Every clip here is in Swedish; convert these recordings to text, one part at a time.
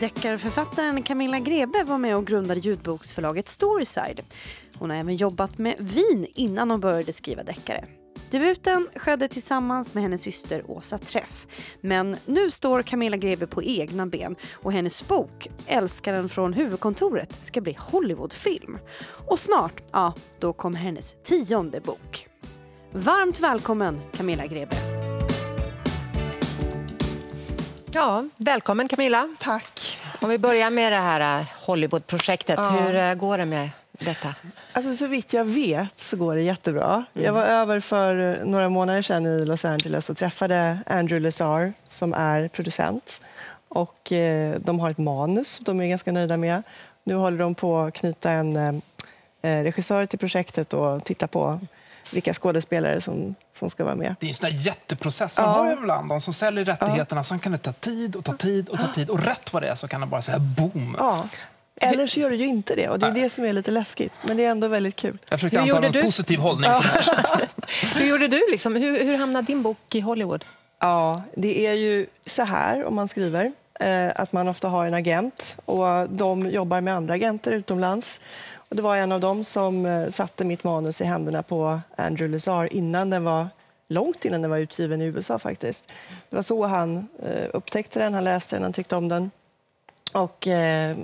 Deckarförfattaren Camilla Grebe var med och grundade ljudboksförlaget Storyside. Hon har även jobbat med vin innan hon började skriva deckare. Debuten skedde tillsammans med hennes syster Åsa Träff. Men nu står Camilla Grebe på egna ben och hennes bok Älskaren från huvudkontoret ska bli Hollywoodfilm. Och snart, ja, då kommer hennes tionde bok. Varmt välkommen Camilla Grebe. Ja, välkommen Camilla. Tack. Om vi börjar med det här Hollywoodprojektet. Ja. Hur eh, går det med detta? Alltså, så vitt jag vet så går det jättebra. Mm. Jag var över för några månader sedan i Los Angeles och träffade Andrew Lazar som är producent. Och, eh, de har ett manus de är ganska nöjda med. Nu håller de på att knyta en eh regissör till projektet och titta på vilka skådespelare som, som ska vara med. Det är en sån jätteprocess. Man ja. hör ibland de som säljer rättigheterna. Ja. Sen kan det ta tid och ta tid och ta tid. Och rätt vad det är så kan det bara säga boom. Ja. Eller så gör det ju inte det. Och det är det som är lite läskigt. Men det är ändå väldigt kul. Jag försökte anta en positiv hållning. Ja. hur gjorde du? Liksom? Hur, hur hamnade din bok i Hollywood? Ja, det är ju så här om man skriver. Eh, att man ofta har en agent och de jobbar med andra agenter utomlands. Och det var en av dem som eh, satte mitt manus i händerna på Andrew Lazar innan den var långt innan den var utgiven i USA faktiskt. Det var så han eh, upptäckte den, han läste den, han tyckte om den. Och eh,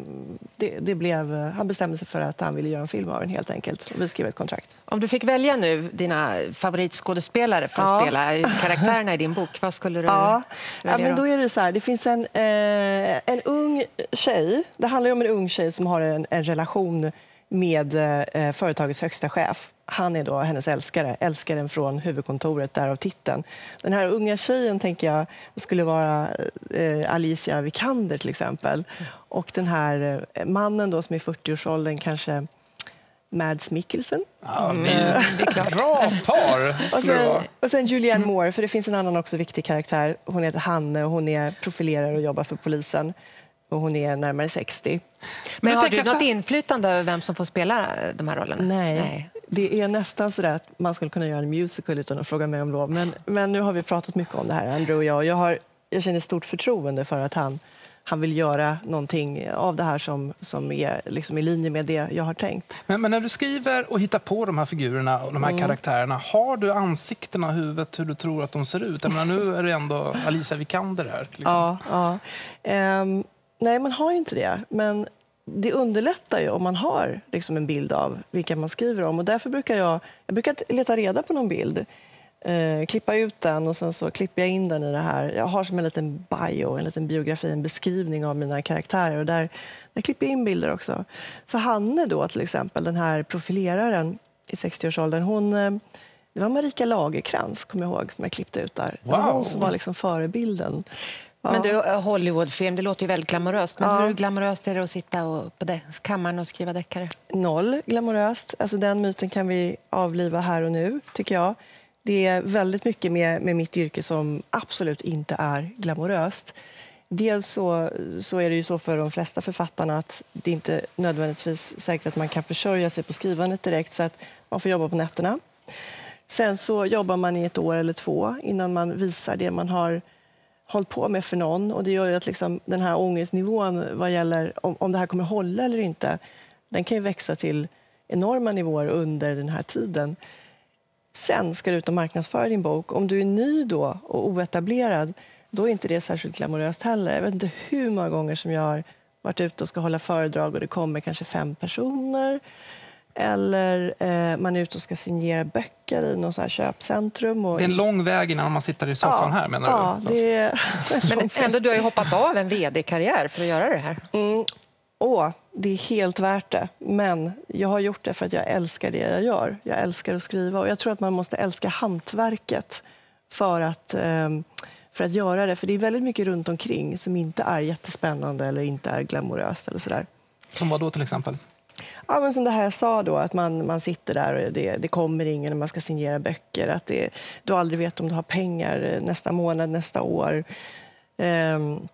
det, det, blev, han bestämde sig för att han ville göra en film av den helt enkelt. Och vi skrev ett kontrakt. Om du fick välja nu dina favoritskådespelare för att ja. spela karaktärerna i din bok, vad skulle du ja. välja? Ja, men då är det så här, det finns en, eh, en ung tjej. Det handlar om en ung tjej som har en, en relation med eh, företagets högsta chef. Han är då hennes älskare, älskaren från huvudkontoret, därav titeln. Den här unga tjejen tänker jag skulle vara eh, Alicia Vikander till exempel. Och den här eh, mannen då som är 40-årsåldern kanske Mads Mikkelsen. Ja, det, är, mm. det är klart. Bra par! och, sen, och sen Julianne Moore, för det finns en annan också viktig karaktär. Hon heter Hanne och hon är profilerare och jobbar för polisen och hon är närmare 60. Men, Men har du något inflytande över vem som får spela de här rollerna? Nej. Nej. Det är nästan så att man skulle kunna göra en musical utan att fråga mig om lov. Men, men nu har vi pratat mycket om det här, Andrew och jag. Jag, har, jag känner stort förtroende för att han, han vill göra någonting av det här som, som är liksom i linje med det jag har tänkt. Men, men, när du skriver och hittar på de här figurerna och de här mm. karaktärerna, har du ansiktena i huvudet hur du tror att de ser ut? Jag menar, nu är det ändå Alicia Vikander här. Liksom. Ja, ja. Um, Nej, man har inte det. Men det underlättar ju om man har liksom en bild av vilka man skriver om. Och därför brukar jag, jag brukar leta reda på någon bild, eh, klippa ut den och sen så klipper jag in den i det här. Jag har som en liten bio, en liten biografi, en beskrivning av mina karaktärer. Och där, där klipper jag in bilder också. Så Hanne då till exempel, den här profileraren i 60-årsåldern, hon eh, det var Marika Lagerkrans, kommer jag ihåg, som jag klippte ut där. Wow. Det var hon som var liksom förebilden. Men du, eh, Hollywoodfilm, det låter ju väldigt glamoröst. Men ja. hur glamoröst är det att sitta och, på kammaren och skriva deckare? Noll glamoröst. Alltså, den myten kan vi avliva här och nu, tycker jag. Det är väldigt mycket med, med mitt yrke som absolut inte är glamoröst. Dels så, så är det ju så för de flesta författarna att det inte nödvändigtvis säkert att man kan försörja sig på skrivandet direkt, så att man får jobba på nätterna. Sen så jobbar man i ett år eller två innan man visar det man har hållit på med för någon. Och det gör ju att liksom den här ångestnivån vad gäller om, om det här kommer hålla eller inte, den kan ju växa till enorma nivåer under den här tiden. Sen ska du ut och marknadsföra din bok. Om du är ny då och oetablerad, då är inte det särskilt glamoröst heller. Jag vet inte hur många gånger som jag har varit ute och ska hålla föredrag och det kommer kanske fem personer eller eh, man är ute och ska signera böcker i något så här köpcentrum. Och... Det är en lång väg innan man sitter i soffan ja, här menar ja, du? Det är... Men ändå, du har ju hoppat av en vd-karriär för att göra det här. Mm. Åh, det är helt värt det. Men jag har gjort det för att jag älskar det jag gör. Jag älskar att skriva och jag tror att man måste älska hantverket för att, eh, för att göra det. För det är väldigt mycket runt omkring som inte är jättespännande eller inte är glamoröst eller sådär. Som vad då till exempel? Ja, men som det här jag sa då, att man, man sitter där och det, det kommer ingen och man ska signera böcker. Att det, du aldrig vet om du har pengar nästa månad, nästa år. Um,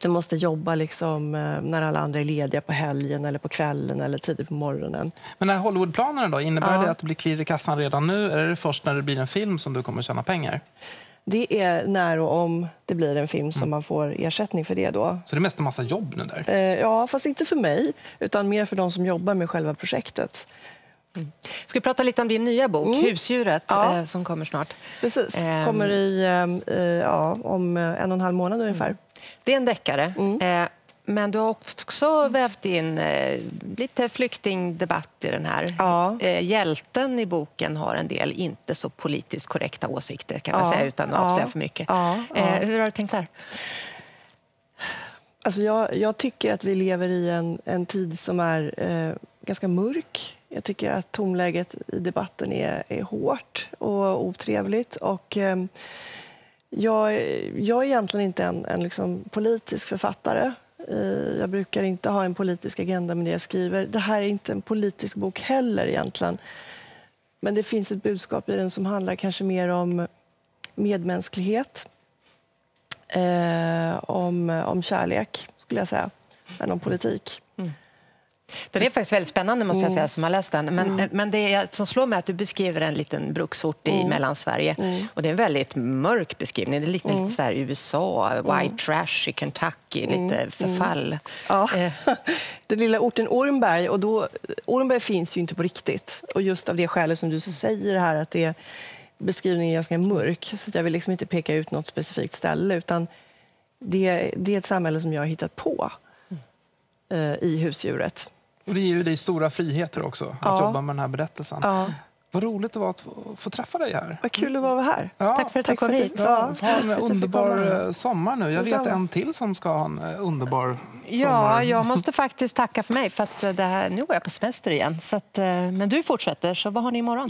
du måste jobba liksom, eh, när alla andra är lediga på helgen eller på kvällen eller tidigt på morgonen. Men när Hollywoodplanerna då, innebär ja. det att det blir klirr i kassan redan nu? Eller är det först när det blir en film som du kommer tjäna pengar? Det är när och om det blir en film som Mm. man får ersättning för det då. Så det är mest en massa jobb nu där. Eh, ja, fast inte för mig, utan mer för de som jobbar med själva projektet. Ska vi prata lite om din nya bok, Husdjuret, Mm. Ja. eh, som kommer snart. Precis. Ehm. Kommer i, eh, eh, ja, om eh, en och en halv månad ungefär. Det är en deckare. Men du har också vävt in eh, lite flyktingdebatt i den här. Ja. Eh, hjälten i boken har en del inte så politiskt korrekta åsikter kan man Ja. säga utan att Ja. avslöja för mycket. Ja. Eh, hur har du tänkt där? Alltså jag, jag tycker att vi lever i en, en tid som är eh, ganska mörk. Jag tycker att tonläget i debatten är, är hårt och otrevligt. Och, eh, jag, jag är egentligen inte en, en liksom politisk författare. Eh, jag brukar inte ha en politisk agenda med det jag skriver. Det här är inte en politisk bok heller egentligen. Men det finns ett budskap i den som handlar kanske mer om medmänsklighet eh, om, om kärlek, skulle jag säga, än om politik. Mm. Den är faktiskt väldigt spännande måste jag Mm. säga som har läst den. Men, eh, men det är- som slår mig är att du beskriver en liten bruksort i Mm. Mellansverige. Och det är en väldigt mörk beskrivning. Det liknar Mm. lite så här USA, white trash i Kentucky, lite förfall. Ja. Eh. Den lilla orten Ormberg, och då, Ormberg finns ju inte på riktigt. Och just av det skälet som du säger här, att det, beskrivningen är ganska mörk. Så jag vill liksom inte peka ut något specifikt ställe, utan det, det är ett samhälle som jag har hittat på i husdjuret. Och det ger ju dig stora friheter också att Ja. jobba med den här berättelsen. Ja. Vad roligt det var att få, träffa dig här. Vad kul att vara här. Ja. Tack för att du Tack kom för hit. att- Ja, Ja, ha en underbar eh, sommar nu. Jag vet en till som ska ha en eh, underbar Ja, sommar. jag måste faktiskt tacka för mig för att eh, det här, nu går jag på semester igen. Så att, eh, men du fortsätter, så vad har ni imorgon?